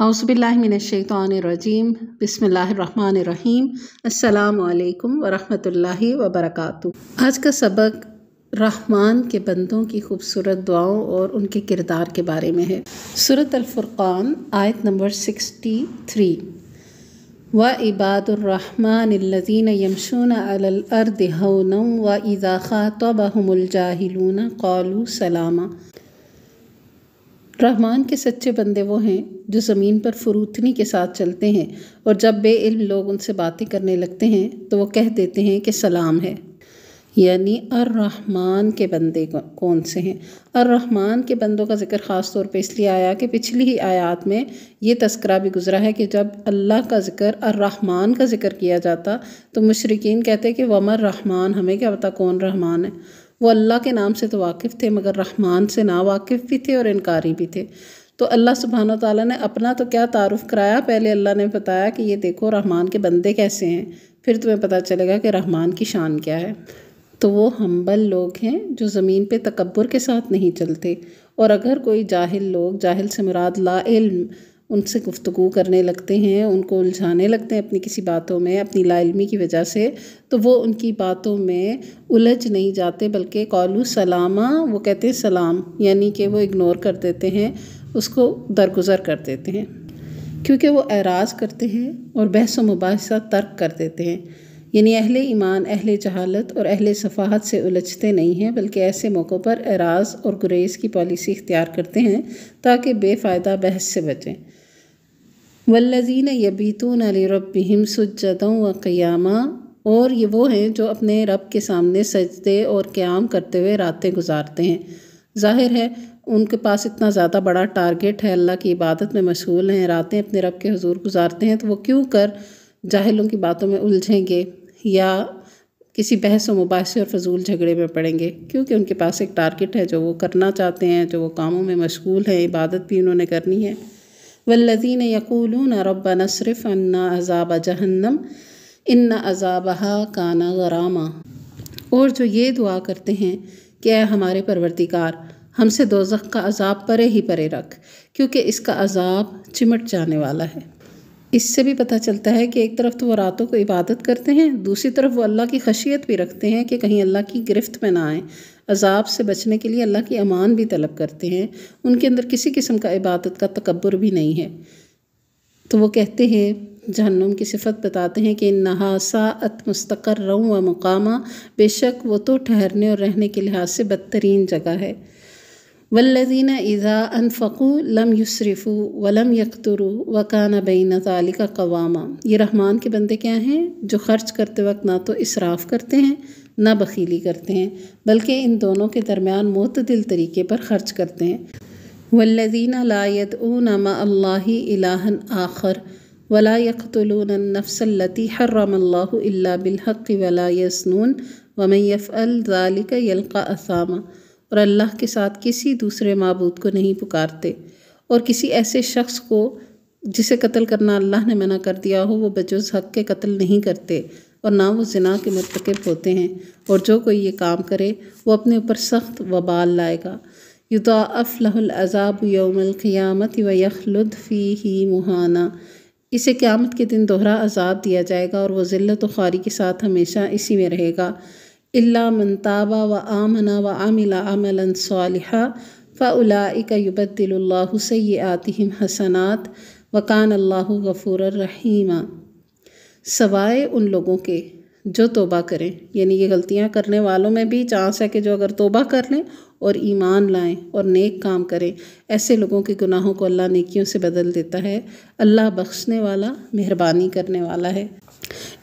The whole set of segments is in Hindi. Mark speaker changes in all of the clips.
Speaker 1: अउज़बिल्लिमिनशैतानरजीम बिस्मिल्लाहिर्रहमानिर्रहीम अस्सलाम वालेकुम वरहमतुल्लाहि वबरकातुहू आज का सबक रहमान के बंदों की खूबसूरत दुआओं और उनके किरदार के बारे में है। सूरत अल-फुरक़ान, आयत नंबर 63 व इबादुर्रहमानिल्लज़ीन यमशून अलल अर्दि हौनम व इज़ा क़ालू सलामा। रहमान के सच्चे बंदे वो हैं, जो ज़मीन पर फरूतनी के साथ चलते हैं और जब बेइल्म लोग उनसे बातें करने लगते हैं तो वो कह देते हैं कि सलाम है। यानी अर्रहमान के बंदे कौन से हैं? अर्रहमान के बंदों का ज़िक्र ख़ास तौर पे इसलिए आया कि पिछली ही आयात में ये तस्करा भी गुजरा है कि जब अल्लाह का ज़िक्र, अर्रहमान का ज़िक्र किया जाता तो मुशरकिन कहते कि वमर रहमान हमें क्या पता कौन रहमान है? वो अल्लाह के नाम से तो वाकिफ़ थे, मगर रहमान से ना वाकिफ़ भी थे और इनकारी भी थे। तो अल्लाह सुबहान ताली ने अपना तो क्या तारुफ़ कराया? पहले अल्लाह ने बताया कि ये देखो, रहमान के बंदे कैसे हैं। फिर तुम्हें पता चलेगा कि रहमान की शान क्या है। तो वो हम्बल लोग हैं जो ज़मीन पे तकबर के साथ नहीं चलते। और अगर कोई जाहिल लोग, जाहिल से मुराद ला इल्म उनसे गुफ्तु करने लगते हैं, उनको उलझाने लगते हैं अपनी किसी बातों में, अपनी लाइलमी की वजह से तो वो उनकी बातों में उलझ नहीं जाते, बल्कि कौलू सलामा, वो कहते हैं सलाम, यानी कि वो इग्नोर कर देते हैं, उसको दरगुजर कर देते हैं। क्योंकि वो एराज़ करते हैं और बहस मुबासा तर्क कर देते हैं। यानी अहले ईमान, अहले जहालत और अहले सफ़ाहत से उलझते नहीं हैं, बल्कि ऐसे मौक़ों पर एराज़ और गुरेज़ की पॉलिसी इख्तियार करते हैं, ताकि बेफ़ायदा बहस से बचें। वल्लजीन यबीतून रबिम सज्जदों व क़यामा। और ये वो हैं जो अपने रब के सामने सजदे और क़्याम करते हुए रातें गुजारते हैं। ज़ाहिर है, उनके पास इतना ज़्यादा बड़ा टारगेट है, अल्लाह की इबादत में मशगूल हैं, रातें अपने रब के हजूर गुजारते हैं तो वो क्यों कर जाहिलों की बातों में उलझेंगे? या किसी बहस व मुबासे और फजूल झगड़े में पड़ेंगे? क्योंकि उनके पास एक टारगेट है, जो वो करना चाहते हैं, जो वो कामों में मशगूल हैं, इबादत भी उन्होंने करनी है। वल्लजीन यकूलून रब नसरफ़ अन्ना अज़ाब जहन्नम इन अज़ाबहा काना गरामा और जो ये दुआ करते हैं कि हमारे परवरदिगार हमसे दोजख का अज़ाब परे ही परे रख क्योंकि इसका अज़ाब चिमट जाने वाला है इससे भी पता चलता है कि एक तरफ़ तो वो रातों को इबादत करते हैं दूसरी तरफ़ वो अल्लाह की खशियत भी रखते हैं कि कहीं अल्लाह की गिरफ्त में ना आए अजाब से बचने के लिए अल्लाह की अमान भी तलब करते हैं। उनके अंदर किसी किस्म का इबादत का तकबर भी नहीं है। तो वो कहते हैं, जहन्नुम की सिफत बताते हैं कि नहासात मुस्तकर रहूँ व मकामा। बेशक वो तो ठहरने और रहने के लिहाज से बदतरीन जगह है। वल्लजीन इज़ा अनफ़ू लम युसरफ़ू वलम यकतरु वकान बैन का कवामा ये रहमान के बंदे क्या हैं जो ख़र्च करते वक्त ना तो इसराफ़ करते हैं ना बखीली करते हैं बल्कि इन दोनों के दरमियान मतदिल तरीके पर ख़र्च करते हैं वल्लजीन लायद ऊन अल्लाहन आखर वला यकतलून नफ्सलती हर्रमल्ला बिलहक़ वला यसनून वमन यफ़अल ज़ालिक यल्का असामा और अल्लाह के साथ किसी दूसरे मबूद को नहीं पुकारते। और किसी ऐसे शख्स को जिसे कत्ल करना अल्लाह ने मना कर दिया हो, वो बजुज़ हक़ के कत्ल नहीं करते और ना वो जना के मरतकब होते हैं। और जो कोई ये काम करे, वो अपने ऊपर सख्त वबाल लाएगा। युदाफ़लज़ाब यौमक़ियामत व यखलुद फ़ी ही मुहाना। इसे क़्यामत के दिन दोहरा अजाब दिया जाएगा और वह ज़िल्लत ख़ारी के साथ हमेशा इसी में रहेगा। अल्ला मनताबा व आमना व आमिला अमला सालिहा फ़ाउलाइक युबद्दिल्लाहु सय्यातिहिम हसनात वकान अल्लाह गफ़ूर रहीमा सवाए उन लोगों के जो तोबा करें यानी ये गलतियाँ करने वालों में भी चांस है कि जो अगर तोबा कर लें और ईमान लाएँ और नेक काम करें ऐसे लोगों के गुनाहों को अल्लाह नेकियों से बदल देता है अल्लाह बख्शने वाला मेहरबानी करने वाला है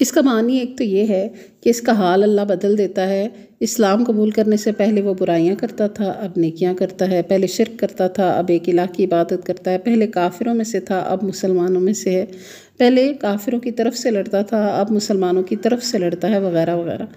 Speaker 1: इसका मानी एक तो ये है कि इसका हाल अल्लाह बदल देता है। इस्लाम कबूल करने से पहले वो बुराइयाँ करता था, अब नेकियाँ करता है, पहले शिरक करता था, अब एक इलाह की इबादत करता है। पहले काफिरों में से था, अब मुसलमानों में से है। पहले काफिरों की तरफ़ से लड़ता था, अब मुसलमानों की तरफ़ से लड़ता है, वगैरह वगैरह।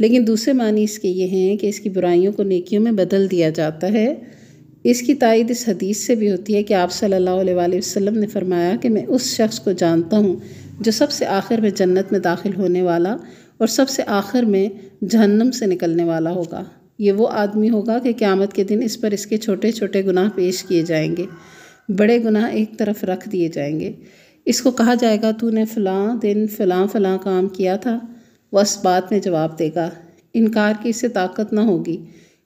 Speaker 1: लेकिन दूसरे मानी इसके ये हैं कि इसकी बुराइयों को नेकियों में बदल दिया जाता है। इसकी तायद इस हदीस से भी होती है कि आप अलैहि वसल्लम ने फरमाया कि मैं उस शख्स को जानता हूँ जो सबसे आखिर में जन्नत में दाखिल होने वाला और सबसे आखिर में जहन्नम से निकलने वाला होगा। ये वो आदमी होगा कि क़्यामत के दिन इस पर इसके छोटे छोटे गुनाह पेश किए जाएँगे। बड़े गुनाह एक तरफ़ रख दिए जाएँगे। इसको कहा जाएगा, तूने फ़लाँ दिन फ़लाँ फ़लाँ काम किया था वह इस बात में जवाब देगा, इनकार की इससे ताकत ना होगी।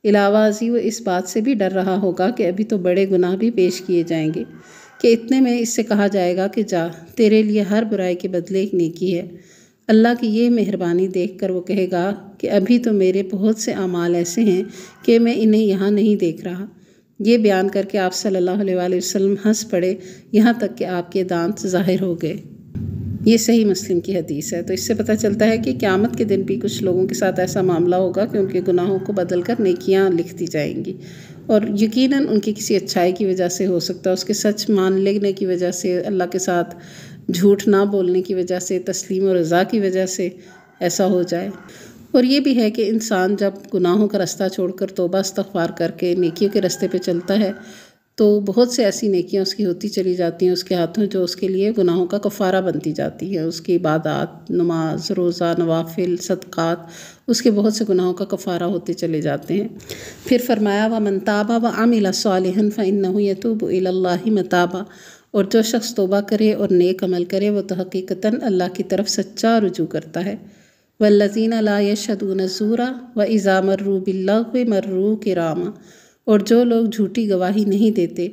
Speaker 1: अलावाजी वो इस बात से भी डर रहा होगा कि अभी तो बड़े गुनाह भी पेश किए जाएँगे। कि इतने में इससे कहा जाएगा कि जा, तेरे लिए हर बुराई के बदले एक नेकी है। अल्लाह की ये मेहरबानी देख कर वो कहेगा कि अभी तो मेरे बहुत से अमाल ऐसे हैं कि मैं इन्हें यहाँ नहीं देख रहा। ये बयान करके आप सल्लल्लाहु अलैहि वसल्लम हंस पड़े, यहाँ तक कि आपके दांत ज़ाहिर हो गए। ये सही मुस्लिम की हदीस है। तो इससे पता चलता है कि क़्यामत के दिन भी कुछ लोगों के साथ ऐसा मामला होगा कि उनके गुनाहों को बदल कर नेकियाँ लिख दी जाएँगी। और यकीनन उनकी किसी अच्छाई की वजह से हो सकता है, उसके सच मान लेने की वजह से, अल्लाह के साथ झूठ ना बोलने की वजह से, तस्लीम और रज़ा की वजह से ऐसा हो जाए। और ये भी है कि इंसान जब गुनाहों का रास्ता छोड़कर तोबा इस्तफ़ार करके नेकियों के रास्ते पे चलता है तो बहुत से ऐसी नेकियाँ उसकी होती चली जाती हैं, उसके हाथों जो उसके लिए गुनाहों का कफ़ारा बनती जाती है। उसकी इबादत, नमाज़, रोज़ा, नवाफिल, सदक़ात उसके बहुत से गुनाहों का कफ़ारा होते चले जाते हैं। फिर फरमाया, व मनताबा व आमिला सालहन फ़िन यतूब मताबा। और जो शख्स तोबा करे और नेक अमल करे, वो तो हकीकता अल्लाह की तरफ़ सच्चा रुजू करता है। वल्लजीना ला यशदून ज़ूरा व इज़ा मर्रू बिल्ला मर्रू किरामा। और जो लोग झूठी गवाही नहीं देते,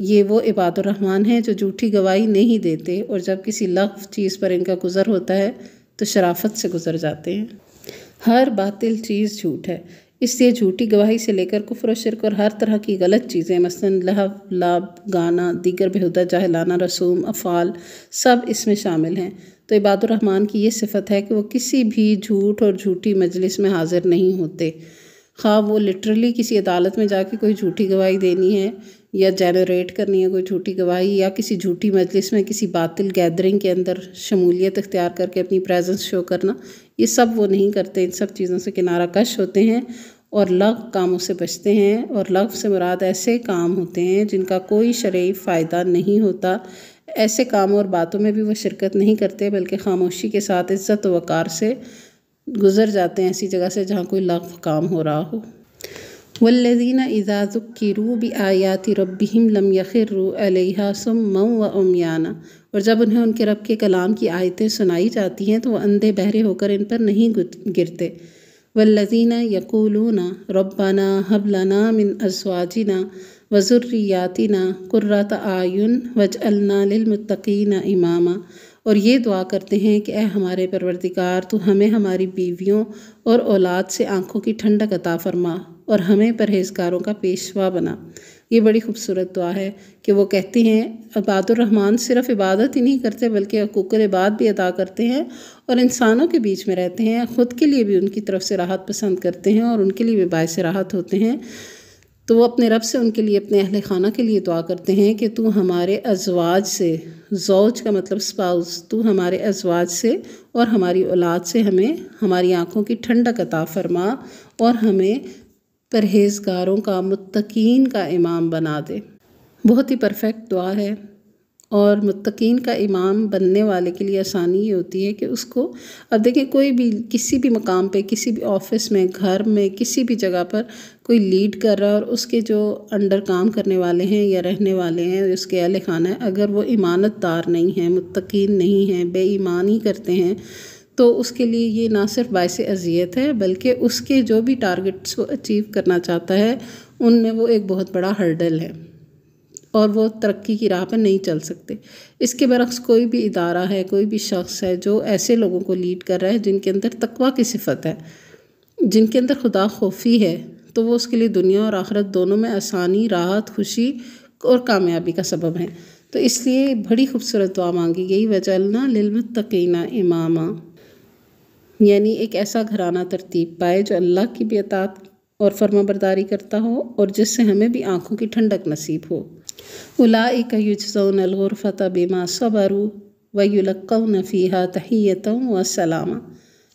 Speaker 1: ये वो इबादुररहमान हैं जो झूठी गवाही नहीं देते। और जब किसी लफ चीज़ पर इनका गुज़र होता है तो शराफत से गुज़र जाते हैं। हर बातिल चीज़ झूठ है। इसलिए झूठी गवाही से लेकर कुफर शिरक और हर तरह की गलत चीज़ें, मसलन लहब लाभ, गाना, दीगर बेहुदा, जाहलाना, रसूम, अफ़ाल, सब इसमें शामिल हैं। तो इबादुररहमान की ये सिफत है कि वो किसी भी झूठ और झूठी मजलिस में हाज़िर नहीं होते। खा वो लिटरली किसी अदालत में जाके कोई झूठी गवाही देनी है या जनरेट करनी है कोई झूठी गवाही या किसी झूठी मजलिस में किसी बातिल गैदरिंग के अंदर शमूलियत इख्तियार करके अपनी प्रेजेंस शो करना ये सब वो नहीं करते, इन सब चीज़ों से किनारा कश होते हैं और लग कामों से बचते हैं और लग से मुराद ऐसे काम होते हैं जिनका कोई शर्य फ़ायदा नहीं होता। ऐसे कामों और बातों में भी वो शिरकत नहीं करते, बल्कि खामोशी के साथ इज़्ज़त वक़ार से गुज़र जाते हैं ऐसी जगह से जहाँ कोई लफ काम हो रहा हो। वल्लजीना इज़ाज़ुक्रू भी आयाति रबिम लम यखिर्रू अलैहा सुम व उमयाना। और जब उन्हें उनके रब के कलाम की आयतें सुनाई जाती हैं तो वह अंधे बहरे होकर इन पर नहीं गिरते। वल्लजीना यकूलूना, रब्बाना हबलना मिन अजवाजिना वज़ुर्रियातिना कुर्रत आयुन वजअलना लिलमुत्तकीना इमामा। और ये दुआ करते हैं कि ए हमारे परवरदिगार, तू हमें हमारी बीवियों और औलाद से आँखों की ठंडक अता फरमा और हमें परहेज़गारों का पेशवा बना। ये बड़ी खूबसूरत दुआ है कि वो कहते हैं इबादुररहमान सिर्फ़ इबादत ही नहीं करते, बल्कि हकूक़ इबाद भी अदा करते हैं और इंसानों के बीच में रहते हैं, ख़ुद के लिए भी उनकी तरफ़ से राहत पसंद करते हैं और उनके लिए भी बायस राहत होते हैं। तो वो अपने रब से, उनके लिए, अपने अहल खाना के लिए दुआ करते हैं कि तू हमारे अजवाज से, जौज का मतलब स्पाउस, तू हमारे अजवाज से और हमारी औलाद से हमें, हमारी आँखों की ठंडक अता फरमा और हमें परहेज़गारों का मुत्तकीन का इमाम बना दे। बहुत ही परफेक्ट दुआ है और मुत्तकीन का इमाम बनने वाले के लिए आसानी ये होती है कि उसको, अब देखिए कोई भी, किसी भी मकाम पे, किसी भी ऑफ़िस में, घर में, किसी भी जगह पर कोई लीड कर रहा है और उसके जो अंडर काम करने वाले हैं या रहने वाले हैं, उसके अहल खाना है, अगर वो ईमानतदार नहीं हैं, मुत्तकीन नहीं हैं, बेईमान करते हैं तो उसके लिए ये ना सिर्फ़ बायस अजियत है, बल्कि उसके जो भी टारगेट्स को अचीव करना चाहता है, उनमें वो एक बहुत बड़ा हर्डल है और वो तरक्की की राह पर नहीं चल सकते। इसके बरक्स कोई भी इदारा है, कोई भी शख्स है जो ऐसे लोगों को लीड कर रहा है जिनके अंदर तकवा की सिफत है, जिनके अंदर खुदा खौफी है तो वो उसके लिए दुनिया और आखरत दोनों में आसानी, राहत, खुशी और कामयाबी का सबब है। तो इसलिए बड़ी खूबसूरत दुआ मांगी गई वजलना लिलमतकीना इमामा। यानी एक ऐसा घराना तरतीब पाए जो अल्लाह की भी अतात और फर्माबरदारी करता हो और जिससे हमें भी आँखों की ठंडक नसीब हो। उलाइक युजज़ौनलग़ुरफ़त बिमा सबरू व युलक्कौन फ़ीहा तहियत व सलामा।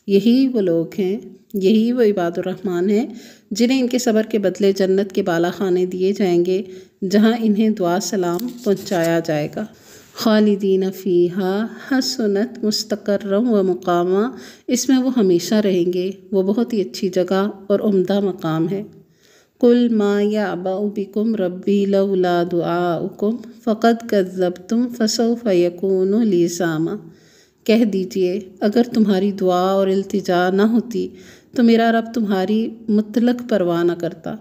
Speaker 1: यही वो लोग हैं, यही वो इबादुररहमान हैं, जिन्हें इनके सबर के बदले जन्नत के बाला खाने दिए जाएँगे, जहाँ इन्हें दुआ सलाम पहुँचाया जाएगा। खालिदीन फ़ीहा हसनत मुस्तकर व मकामा। इसमें वो हमेशा रहेंगे। वो बहुत ही अच्छी जगह और उम्दा मकाम है। कुल मा या अबाउबिकुम रब्बी लौला दुआकुम फ़कत कज़ब तुम फसो फ़यकून लीसामा कह दीजिए, अगर तुम्हारी दुआ और अल्तजा ना होती तो मेरा रब तुम्हारी मुतलक परवाह न करता।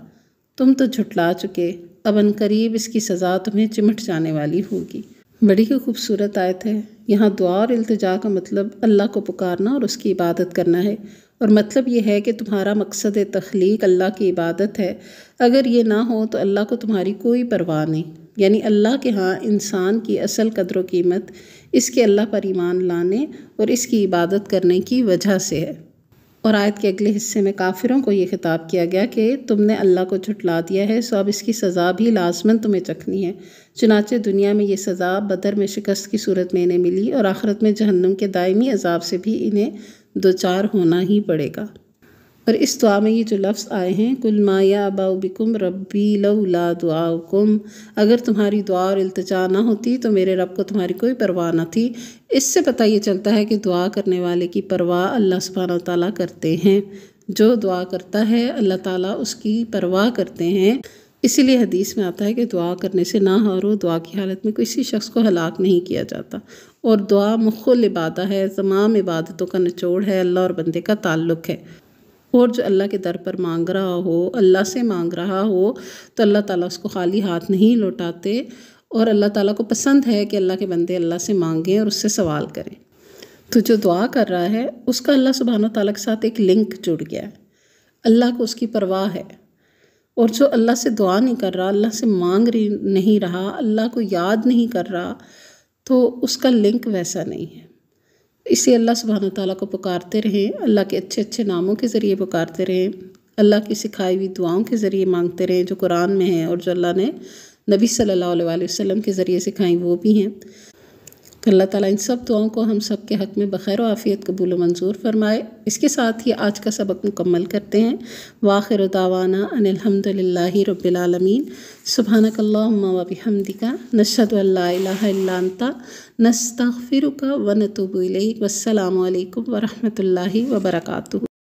Speaker 1: तुम तो झुटला चुके। अब करीब इसकी सज़ा तुम्हें चिमट जाने वाली होगी। बड़ी ही खूबसूरत आयत है। यहाँ दुआ और इल्तिजा का मतलब अल्लाह को पुकारना और उसकी इबादत करना है। और मतलब ये है कि तुम्हारा मकसद तख्लीक, अल्लाह की इबादत है। अगर ये ना हो तो अल्लाह को तुम्हारी कोई परवाह नहीं। यानी अल्लाह के यहाँ इंसान की असल कदर कीमत इसके अल्लाह पर ईमान लाने और इसकी इबादत करने की वजह से है। और आयत के अगले हिस्से में काफिरों को ये खिताब किया गया कि तुमने अल्लाह को झुटला दिया है, सो अब इसकी सज़ा भी लाजमन तुम्हें चखनी है। चुनाचे दुनिया में ये सज़ा बदर में शिकस्त की सूरत में इन्हें मिली और आखरत में जहन्नम के दायमी अजाब से भी इन्हें दो चार होना ही पड़ेगा। और इस दुआ में ये जो लफ्ज़ आए हैं, कुल माया अबाउबिकुम रब्बी लौला दुआकुम अगर तुम्हारी दुआ और अल्तजा ना होती तो मेरे रब को तुम्हारी कोई परवाह ना थी। इससे पता ये चलता है कि दुआ करने वाले की परवाह अल्लाह सुबहान ताला करते हैं। जो दुआ करता है, अल्लाह ताला उसकी परवाह करते हैं। इसीलिए हदीस में आता है कि दुआ करने से ना हारो, दुआ की हालत में किसी शख्स को हलाक नहीं किया जाता। और दुआ मुखल इबादा है, तमाम इबादतों का निचोड़ है, अल्लाह और बंदे का ताल्लुक़ है। और जो अल्लाह के दर पर मांग रहा हो, अल्लाह से मांग रहा हो तो अल्लाह ताला उसको खाली हाथ नहीं लौटाते और अल्लाह ताला को पसंद है कि अल्लाह के बंदे अल्लाह से मांगें और उससे सवाल करें। तो जो दुआ कर रहा है, उसका अल्लाह सुबहान ताला के साथ एक लिंक जुड़ गया है। अल्लाह को उसकी परवाह है। और जो अल्लाह से दुआ नहीं कर रहा, अल्लाह से मांग नहीं रहा, अल्लाह को याद नहीं कर रहा तो उसका लिंक वैसा नहीं है। इसे अल्लाह सुबहान ताली को पुकारते रहें, अल्लाह के अच्छे अच्छे नामों के ज़रिए पुकारते रहें, अल्लाह की सिखाई हुई दुआओं के ज़रिए मांगते रहें, जो कुरान में है और जो अल्लाह ने नबी सल्लल्लाहु अलैहि वसल्लम के ज़रिए सिखाई, वो भी हैं। तो अल्लाह ताला इन सब दुआओं को हम सब के हक़ में बखैर आफ़ियत कबूल मंजूर फरमाए। इसके साथ ही आज का सबक मुकम्मल करते हैं। वाखिर दावाना अनिलहमदिल्ला रबालमीन सुबहानकल्लाम हमदिका नशद अल्लाता नस्तफ़िर व नतुब वसलम वरहमल वर्का